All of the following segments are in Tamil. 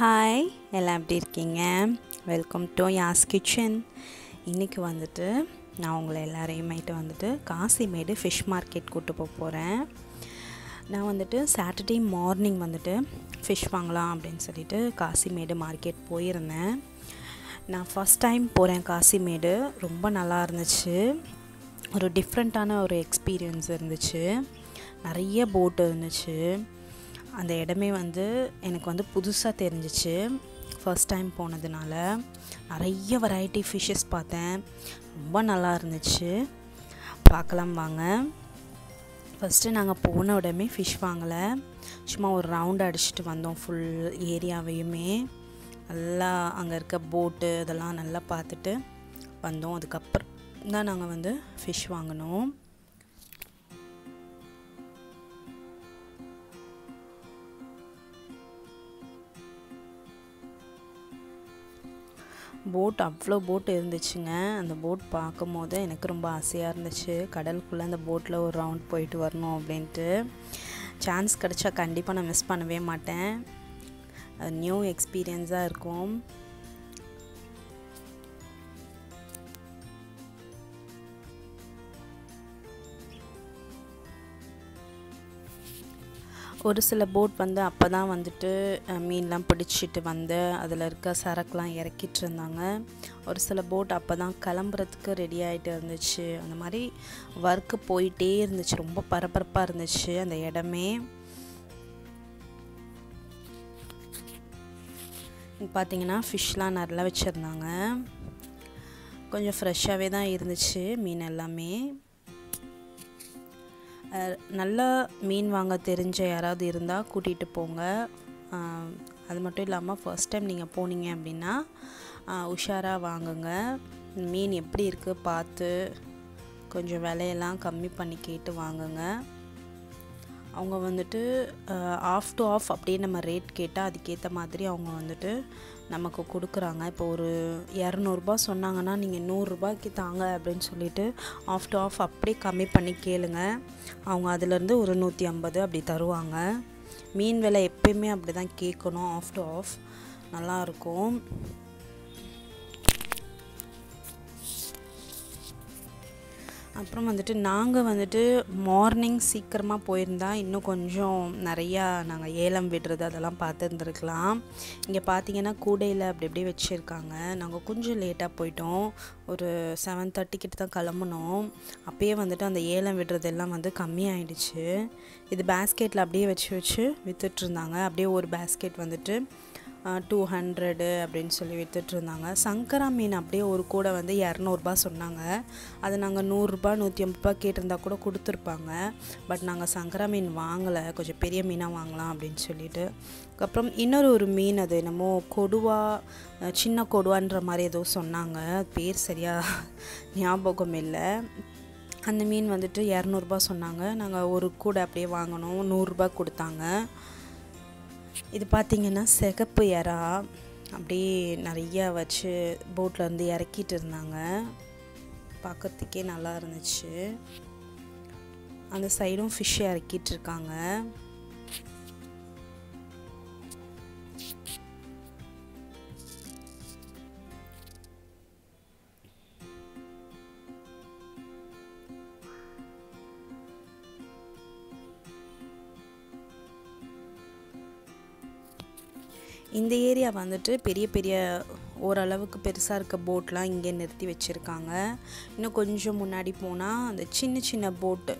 ஹாய் எல்லாம் எப்படி இருக்கீங்க? வெல்கம் டு யாஸ் கிச்சன் இன்றைக்கி வந்துட்டு நான் உங்களை எல்லாரையுமேட்டு வந்துட்டு காசிமேடு ஃபிஷ் மார்க்கெட் கூட்டு போக போகிறேன் நான் வந்துட்டு சாட்டர்டே மார்னிங் வந்துட்டு ஃபிஷ் வாங்கலாம் அப்படின்னு சொல்லிட்டு காசிமேடு மார்க்கெட் போயிருந்தேன். நான் ஃபஸ்ட் டைம் போகிறேன் காசிமேடு ரொம்ப நல்லா இருந்துச்சு. ஒரு டிஃப்ரெண்ட்டான ஒரு எக்ஸ்பீரியன்ஸ் இருந்துச்சு. நிறைய போட் இருந்துச்சு. அந்த இடமே வந்து எனக்கு வந்து புதுசாக தெரிஞ்சிச்சு. ஃபர்ஸ்ட் டைம் போனதுனால நிறைய வெரைட்டி ஃபிஷ்ஷஸ் பார்த்தேன். ரொம்ப நல்லா இருந்துச்சு. பார்க்கலாம் வாங்க. ஃபஸ்ட்டு நாங்கள் போன உடனே ஃபிஷ் வாங்கலை. சும்மா ஒரு ரவுண்ட் அடிச்சுட்டு வந்தோம் ஃபுல் ஏரியாவையுமே நல்லா அங்கே இருக்க போட்டு இதெல்லாம் நல்லா பார்த்துட்டு வந்தோம். அதுக்கப்புறம் தான் நாங்கள் வந்து ஃபிஷ் வாங்கினோம். போட் அவ்வளோ போட் இருந்துச்சுங்க. அந்த போட் பார்க்கும் போது எனக்கு ரொம்ப ஆசையாக இருந்துச்சு. கடலுக்குள்ளே அந்த போட்டில் ஒரு ரவுண்ட் போயிட்டு வரணும் அப்படின்ட்டு. சான்ஸ் கிடச்சா கண்டிப்பாக நான் மிஸ் பண்ணவே மாட்டேன். அது நியூ எக்ஸ்பீரியன்ஸாக இருக்கும். ஒரு சில போட் வந்து அப்போ தான் வந்துட்டு மீன்லாம் பிடிச்சிட்டு வந்து அதில் இருக்க சரக்குலாம் இறக்கிட்டு இருந்தாங்க. ஒரு சில போட் அப்போ தான் கிளம்புறதுக்கு ரெடி ஆகிட்டு இருந்துச்சு. அந்த மாதிரி ஒர்க்கு போயிட்டே இருந்துச்சு. ரொம்ப பரபரப்பாக இருந்துச்சு அந்த இடமே. பார்த்தீங்கன்னா ஃபிஷ்லாம் நல்லா வச்சுருந்தாங்க. கொஞ்சம் ஃப்ரெஷ்ஷாகவே தான் இருந்துச்சு மீன் எல்லாமே. நல்லா மீன் வாங்க தெரிஞ்ச யாராவது இருந்தால் கூட்டிகிட்டு போங்க. அது மட்டும் இல்லாமல் ஃபஸ்ட் டைம் நீங்கள் போனீங்க அப்படின்னா உஷாராக வாங்குங்க. மீன் எப்படி இருக்குது பார்த்து கொஞ்சம் விலையெல்லாம் கம்மி பண்ணி கேட்டு வாங்குங்க. அவங்க வந்துட்டு ஆஃப் டு ஆஃப் அப்படியே நம்ம ரேட் கேட்டால் அதுக்கேற்ற மாதிரி அவங்க வந்துட்டு நமக்கு கொடுக்குறாங்க. இப்போ ஒரு இரநூறுபா சொன்னாங்கன்னா நீங்கள் நூறுரூபாய்க்கு தாங்க அப்படின்னு சொல்லிட்டு ஆஃப் டு ஆஃப் அப்படியே கம்மி பண்ணி கேளுங்க. அவங்க அதுலேருந்து ஒரு நூற்றி ஐம்பது அப்படி தருவாங்க. மீன் விலை எப்பயுமே அப்படி தான் கேட்கணும் ஆஃப் டு ஆஃப் நல்லாயிருக்கும் அப்புறம் வந்துட்டு நாங்கள் வந்துட்டு மார்னிங் சீக்கிரமாக போயிருந்தா இன்னும் கொஞ்சம் நிறையா நாங்கள் ஏலம் விடுறது அதெல்லாம் பார்த்துருந்துருக்கலாம். இங்கே பார்த்தீங்கன்னா கூடையில் அப்படி அப்படியே வச்சுருக்காங்க. நாங்கள் கொஞ்சம் லேட்டாக போயிட்டோம். ஒரு செவன் தேர்ட்டிக்கிட்ட தான் கிளம்புனோம். அப்பயே வந்துட்டு அந்த ஏலம் விடுறதெல்லாம் வந்து கம்மியாயிடுச்சு. இது பேஸ்கெட்டில் அப்படியே வச்சு வச்சு விற்றுட்ருந்தாங்க அப்படியே ஒரு பேஸ்கெட் வந்துட்டு டூ ஹண்ட்ரடு அப்படின்னு சொல்லி விற்றுட்ருந்தாங்க சங்கரா மீன் அப்படியே ஒரு கூடை வந்து இரநூறுபா சொன்னாங்க. அது நாங்கள் நூறுரூபா நூற்றி ஐம்பது ரூபா கேட்டிருந்தா கூட கொடுத்துருப்பாங்க. பட் நாங்கள் சங்கரா மீன் வாங்கலை. கொஞ்சம் பெரிய மீனாக வாங்கலாம் அப்படின்னு சொல்லிட்டு. அப்புறம் இன்னொரு ஒரு மீன் அது என்னமோ கொடுவா சின்ன கொடுவான்ற மாதிரி ஏதோ சொன்னாங்க. பேர் சரியாக ஞாபகம் இல்லை. அந்த மீன் வந்துட்டு இரநூறுபா சொன்னாங்க. நாங்கள் ஒரு கூடை அப்படியே வாங்கினோம் நூறுரூபா கொடுத்தாங்க. இது பார்த்திங்கன்னா சிகப்பு இறா அப்படியே நிறையா வச்சு போட்டில் இருந்து இறக்கிட்டு இருந்தாங்க. பார்க்கறதுக்கே நல்லா இருந்துச்சு. அந்த சைடும் ஃபிஷ் இறக்கிட்டு இருக்காங்க. இந்த ஏரியா வந்துட்டு பெரிய பெரிய ஓரளவுக்கு பெருசாக இருக்க போட்லாம் இங்கே நிறுத்தி வச்சுருக்காங்க. இன்னும் கொஞ்சம் முன்னாடி போனால் அந்த சின்ன சின்ன போட்டு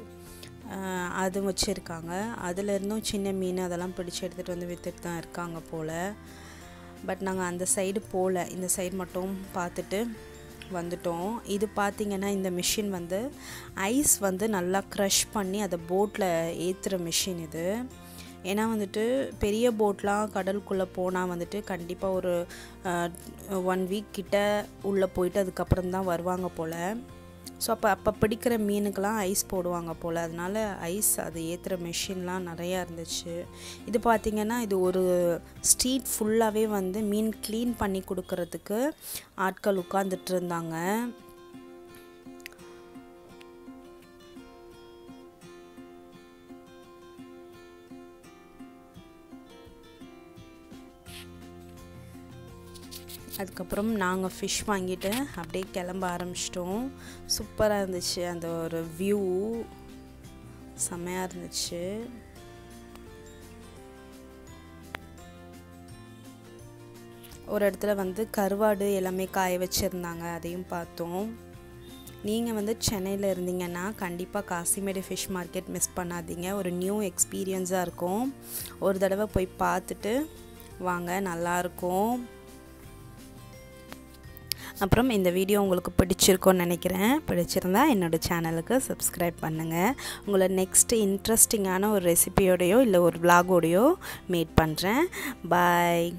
அது வச்சுருக்காங்க. அதுலேருந்தும் சின்ன மீன் அதெல்லாம் பிடிச்சி எடுத்துகிட்டு வந்து விற்றுட்டு தான் இருக்காங்க போல். பட் நாங்கள் அந்த சைடு போகல இந்த சைடு மட்டும் பார்த்துட்டு வந்துட்டோம். இது பார்த்திங்கன்னா இந்த மிஷின் வந்து ஐஸ் வந்து நல்லா க்ரஷ் பண்ணி அதை போட்டில் ஏற்றுற மிஷின் இது. ஏன்னா வந்துட்டு பெரிய போட்லாம் கடலுக்குள்ளே போனால் வந்துட்டு கண்டிப்பாக ஒரு ஒன் வீக் கிட்ட உள்ளே போயிட்டு அதுக்கப்புறம் தான் வருவாங்க போல். ஸோ அப்போ அப்போ பிடிக்கிற மீனுக்கெலாம் ஐஸ் போடுவாங்க போல். அதனால் ஐஸ் அது ஏற்றுற மிஷின்லாம் நிறையா இருந்துச்சு. இது பார்த்திங்கன்னா இது ஒரு ஸ்ட்ரீட் ஃபுல்லாகவே வந்து மீன் க்ளீன் பண்ணி கொடுக்கறதுக்கு ஆட்கள் உட்காந்துட்டு இருந்தாங்க. அதுக்கப்புறம் நாங்கள் ஃபிஷ் வாங்கிட்டு அப்படியே கிளம்ப ஆரம்பிச்சிட்டோம். சூப்பராக இருந்துச்சு. அந்த ஒரு வியூ செம்மையாக இருந்துச்சு. ஒரு இடத்துல வந்து கருவாடு எல்லாமே காய வச்சுருந்தாங்க. அதையும் பார்த்தோம். நீங்கள் வந்து சென்னையில் இருந்தீங்கன்னா கண்டிப்பாக காசிமேடு ஃபிஷ் மார்க்கெட் மிஸ் பண்ணாதீங்க. ஒரு நியூ எக்ஸ்பீரியன்ஸாக இருக்கும். ஒரு தடவை போய் பார்த்துட்டு வாங்க. நல்லாயிருக்கும் அப்புறம் இந்த வீடியோ உங்களுக்கு பிடிச்சிருக்கோன்னு நினைக்கிறேன். பிடிச்சிருந்தா என்னோடய சேனலுக்கு சப்ஸ்கிரைப் பண்ணுங்கள் உங்களை நெக்ஸ்ட்டு இன்ட்ரெஸ்டிங்கான ஒரு ரெசிபியோடையோ இல்லை ஒரு விலாகோடையோ மீட் பண்ணுறேன் பாய்